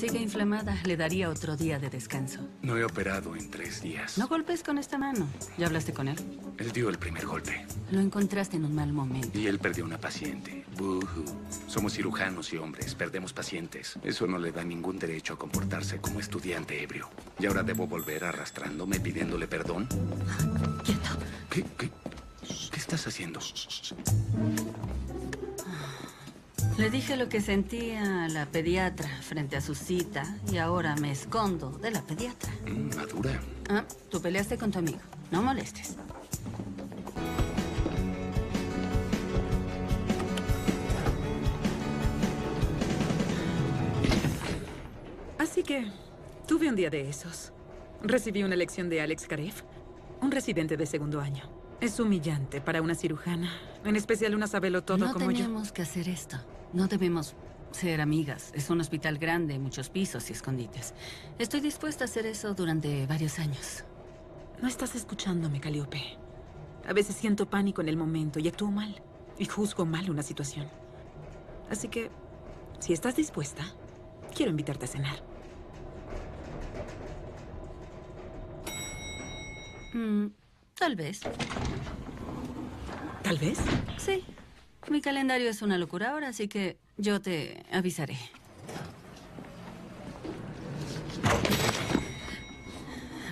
Sigue inflamada. Le daría otro día de descanso. No he operado en tres días. No golpes con esta mano. ¿Ya hablaste con él? Él dio el primer golpe. Lo encontraste en un mal momento. Y él perdió una paciente. Boo-hoo. Somos cirujanos y hombres. Perdemos pacientes. Eso no le da ningún derecho a comportarse como estudiante ebrio. Y ahora debo volver arrastrándome pidiéndole perdón. Quieto. ¿Qué, qué, qué estás haciendo? Le dije lo que sentía a la pediatra frente a su cita y ahora me escondo de la pediatra. Mm, madura. Ah, tú peleaste con tu amigo. No molestes. Así que tuve un día de esos. Recibí una lección de Alex Karev, un residente de segundo año. Es humillante para una cirujana, en especial una sabelo todo no como yo. tenemos que hacer esto. No debemos ser amigas. Es un hospital grande, muchos pisos y escondites. Estoy dispuesta a hacer eso durante varios años. No estás escuchándome, Caliope. A veces siento pánico en el momento y actúo mal. Y juzgo mal una situación. Así que, si estás dispuesta, quiero invitarte a cenar. Mm, tal vez. ¿Tal vez? Sí. Mi calendario es una locura ahora, así que yo te avisaré.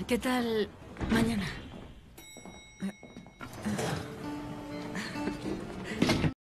¿Qué tal mañana?